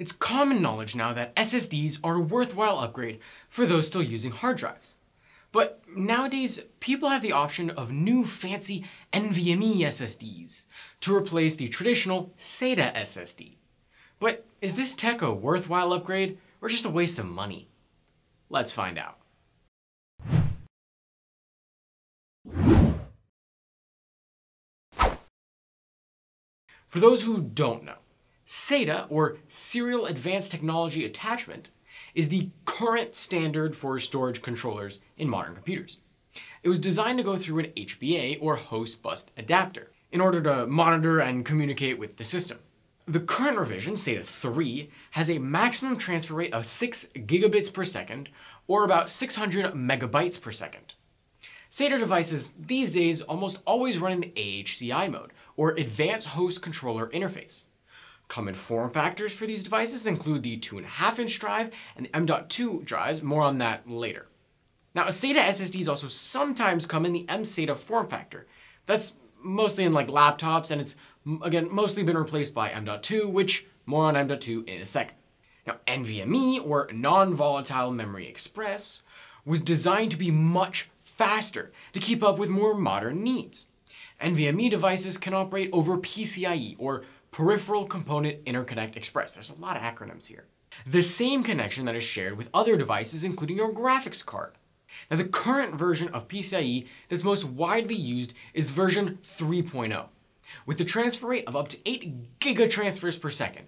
It's common knowledge now that SSDs are a worthwhile upgrade for those still using hard drives. But nowadays, people have the option of new fancy NVMe SSDs to replace the traditional SATA SSD. But is this tech a worthwhile upgrade or just a waste of money? Let's find out. For those who don't know, SATA, or Serial Advanced Technology Attachment, is the current standard for storage controllers in modern computers. It was designed to go through an HBA, or host bus adapter, in order to monitor and communicate with the system. The current revision, SATA 3, has a maximum transfer rate of 6 gigabits per second, or about 600 megabytes per second. SATA devices these days almost always run in AHCI mode, or Advanced Host Controller Interface. Common form factors for these devices include the 2.5 inch drive and the M.2 drives, more on that later. Now, SATA SSDs also sometimes come in the mSATA form factor. That's mostly in like laptops, and it's again mostly been replaced by M.2, which more on M.2 in a second. Now, NVMe, or Non-Volatile Memory Express, was designed to be much faster to keep up with more modern needs. NVMe devices can operate over PCIe, or Peripheral Component Interconnect Express. There's a lot of acronyms here. The same connection that is shared with other devices, including your graphics card. Now, the current version of PCIe that's most widely used is version 3.0, with a transfer rate of up to 8 gigatransfers per second,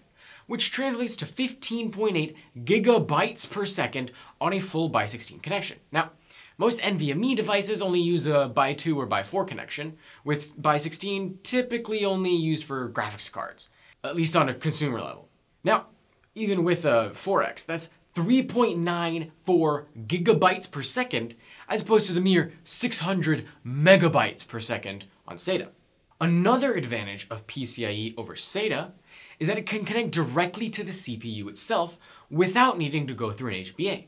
which translates to 15.8 gigabytes per second on a full by 16 connection. Now, most NVMe devices only use a by 2 or by 4 connection, with by 16 typically only used for graphics cards, at least on a consumer level. Now, even with a 4X, that's 3.94 gigabytes per second, as opposed to the mere 600 megabytes per second on SATA. Another advantage of PCIe over SATA is that it can connect directly to the CPU itself without needing to go through an HBA.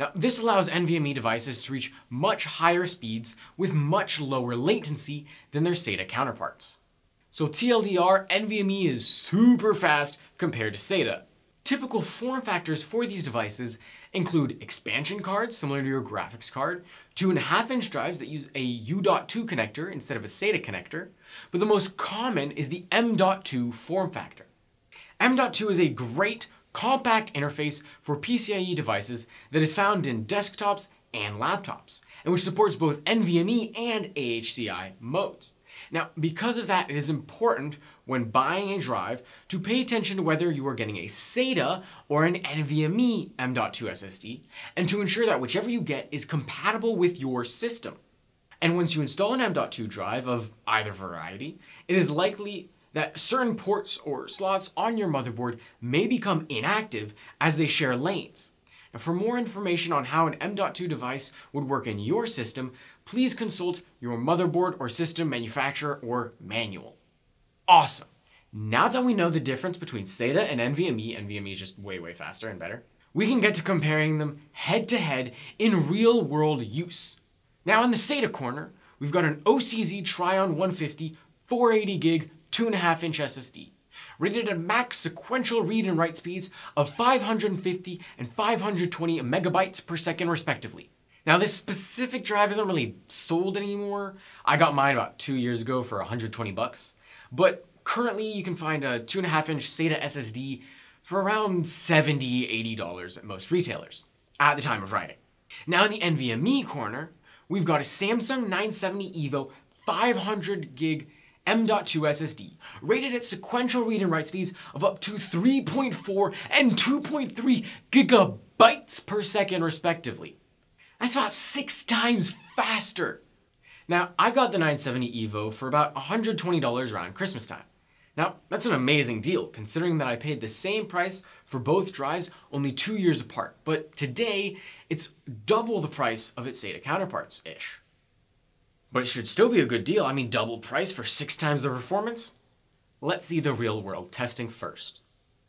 Now, this allows NVMe devices to reach much higher speeds with much lower latency than their SATA counterparts. So TLDR, NVMe is super fast compared to SATA. Typical form factors for these devices include expansion cards, similar to your graphics card, 2.5 inch drives that use a U.2 connector instead of a SATA connector, but the most common is the M.2 form factor. M.2 is a great compact interface for PCIe devices that is found in desktops and laptops, and which supports both NVMe and AHCI modes. Now, because of that, it is important when buying a drive to pay attention to whether you are getting a SATA or an NVMe M.2 SSD, and to ensure that whichever you get is compatible with your system. And once you install an M.2 drive of either variety, it is likely that certain ports or slots on your motherboard may become inactive as they share lanes. Now, for more information on how an M.2 device would work in your system, please consult your motherboard or system manufacturer or manual. Awesome. Now that we know the difference between SATA and NVMe, NVMe is just way, way faster and better, we can get to comparing them head to head in real world use. Now in the SATA corner, we've got an OCZ Trion 150 480 gig 2.5 inch SSD, rated at max sequential read and write speeds of 550 and 520 megabytes per second respectively. Now this specific drive isn't really sold anymore. I got mine about two years ago for 120 bucks, but currently you can find a 2.5 inch SATA SSD for around 70 $80 at most retailers, at the time of writing. Now in the NVMe corner, we've got a Samsung 970 EVO 500 gig M.2 SSD, rated at sequential read and write speeds of up to 3.4 and 2.3 gigabytes per second respectively. That's about six times faster. Now, I got the 970 EVO for about $120 around Christmas time. Now, that's an amazing deal, considering that I paid the same price for both drives only two years apart, but today, it's double the price of its SATA counterparts-ish. But it should still be a good deal. I mean, double price for six times the performance? Let's see the real world testing first.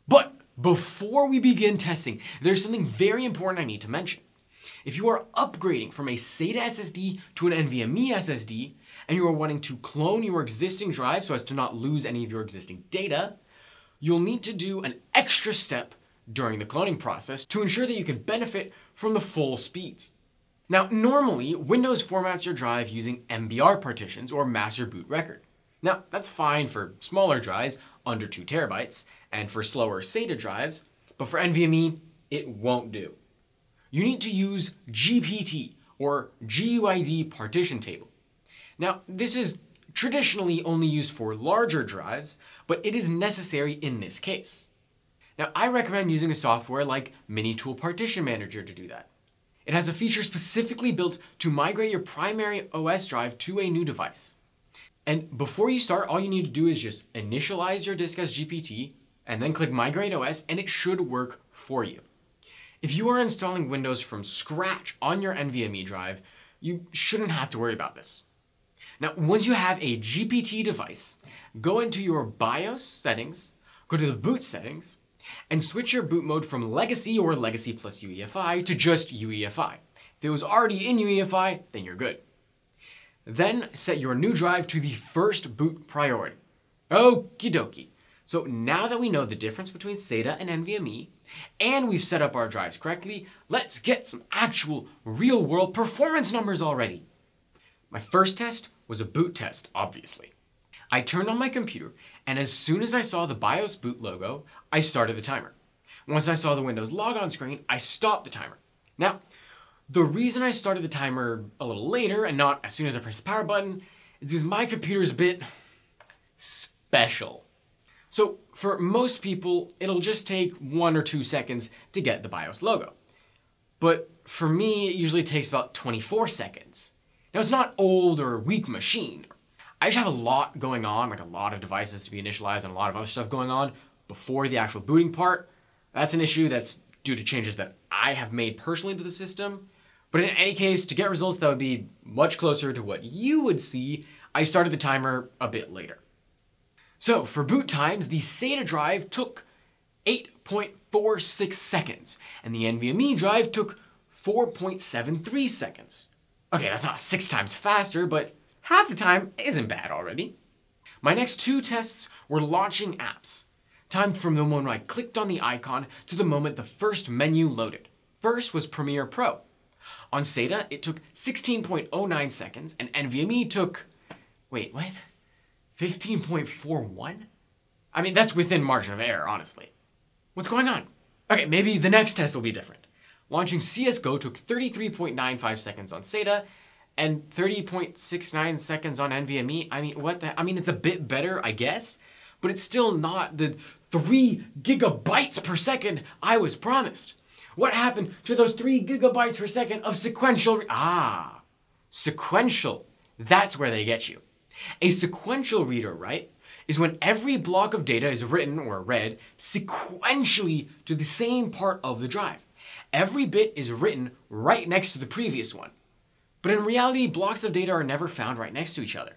But before we begin testing, there's something very important I need to mention. If you are upgrading from a SATA SSD to an NVMe SSD, and you are wanting to clone your existing drive so as to not lose any of your existing data, you'll need to do an extra step during the cloning process to ensure that you can benefit from the full speeds. Now, normally, Windows formats your drive using MBR partitions or master boot record. Now, that's fine for smaller drives, under 2 terabytes, and for slower SATA drives, but for NVMe, it won't do. You need to use GPT, or GUID partition table. Now, this is traditionally only used for larger drives, but it is necessary in this case. Now, I recommend using a software like Minitool Partition Manager to do that. It has a feature specifically built to migrate your primary OS drive to a new device. And before you start, all you need to do is just initialize your disk as GPT and then click Migrate OS and it should work for you. If you are installing Windows from scratch on your NVMe drive, you shouldn't have to worry about this. Now, once you have a GPT device, go into your BIOS settings, go to the boot settings, and switch your boot mode from Legacy or Legacy plus UEFI to just UEFI. If it was already in UEFI, then you're good. Then set your new drive to the first boot priority. Okie dokie. So now that we know the difference between SATA and NVMe, and we've set up our drives correctly, let's get some actual real world performance numbers already. My first test was a boot test, obviously. I turned on my computer, and as soon as I saw the BIOS boot logo, I started the timer. Once I saw the Windows logon screen, I stopped the timer. Now, the reason I started the timer a little later and not as soon as I pressed the power button is because my computer's a bit special. So for most people, it'll just take one or two seconds to get the BIOS logo. But for me, it usually takes about 24 seconds. Now it's not old or weak machine. I just have a lot going on, like a lot of devices to be initialized and a lot of other stuff going on before the actual booting part. That's an issue that's due to changes that I have made personally to the system. But in any case, to get results that would be much closer to what you would see, I started the timer a bit later. So for boot times, the SATA drive took 8.46 seconds, and the NVMe drive took 4.73 seconds. Okay, that's not six times faster, but half the time isn't bad already. My next two tests were launching apps, timed from the moment I clicked on the icon to the moment the first menu loaded. First was Premiere Pro. On SATA, it took 16.09 seconds, and NVMe took, wait, what? 15.41? I mean, that's within margin of error, honestly. What's going on? Okay, maybe the next test will be different. Launching CSGO took 33.95 seconds on SATA and 30.69 seconds on NVMe. I mean, what the? I mean, it's a bit better, I guess, but it's still not the three gigabytes per second I was promised. What happened to those three gigabytes per second of sequential? Ah, sequential. That's where they get you. A sequential reader, right, is when every block of data is written or read sequentially to the same part of the drive. Every bit is written right next to the previous one. But in reality, blocks of data are never found right next to each other.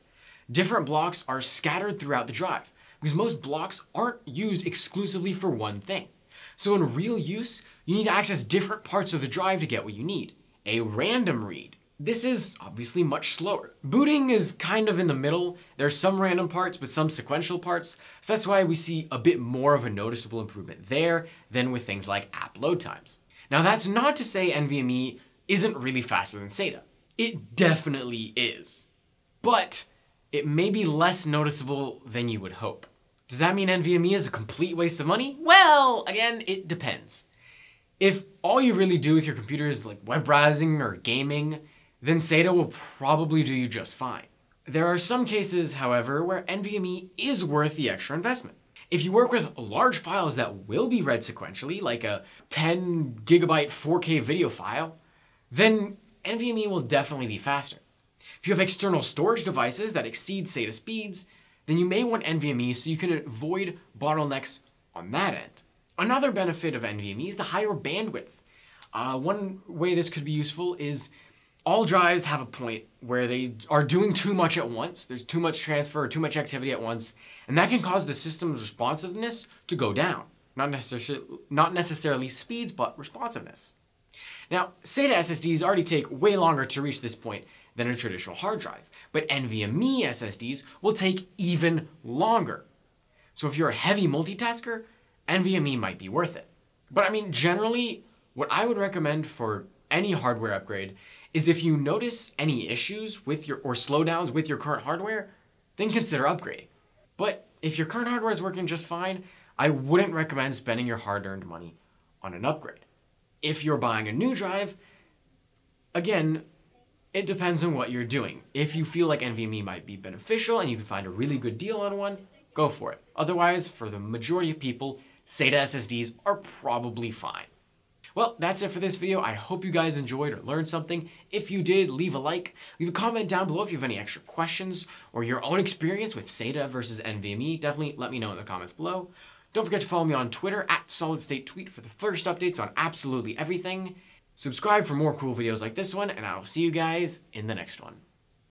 Different blocks are scattered throughout the drive because most blocks aren't used exclusively for one thing. So in real use, you need to access different parts of the drive to get what you need. A random read. This is obviously much slower. Booting is kind of in the middle. There's some random parts, but some sequential parts. So that's why we see a bit more of a noticeable improvement there than with things like app load times. Now that's not to say NVMe isn't really faster than SATA. It definitely is. But it may be less noticeable than you would hope. Does that mean NVMe is a complete waste of money? Well, again, it depends. If all you really do with your computer is like web browsing or gaming, then SATA will probably do you just fine. There are some cases, however, where NVMe is worth the extra investment. If you work with large files that will be read sequentially, like a 10 gigabyte 4K video file, then NVMe will definitely be faster. If you have external storage devices that exceed SATA speeds, then you may want NVMe so you can avoid bottlenecks on that end. Another benefit of NVMe is the higher bandwidth. Uh, one way this could be useful is all drives have a point where they are doing too much at once. There's too much transfer too much activity at once, and that can cause the system's responsiveness to go down. Not, necessarily, not necessarily speeds, but responsiveness. Now, SATA SSDs already take way longer to reach this point than a traditional hard drive, but NVMe SSDs will take even longer. So if you're a heavy multitasker, NVMe might be worth it. But I mean, generally, what I would recommend for any hardware upgrade is if you notice any issues with your or slowdowns with your current hardware, then consider upgrading. But if your current hardware is working just fine, I wouldn't recommend spending your hard-earned money on an upgrade. If you're buying a new drive, again, it depends on what you're doing. If you feel like NVMe might be beneficial and you can find a really good deal on one, go for it. Otherwise, for the majority of people, SATA SSDs are probably fine. Well, that's it for this video. I hope you guys enjoyed or learned something. If you did, leave a like, leave a comment down below if you have any extra questions or your own experience with SATA versus NVMe. Definitely let me know in the comments below. Don't forget to follow me on Twitter at SolidStateTweet for the first updates on absolutely everything. Subscribe for more cool videos like this one, and I will see you guys in the next one.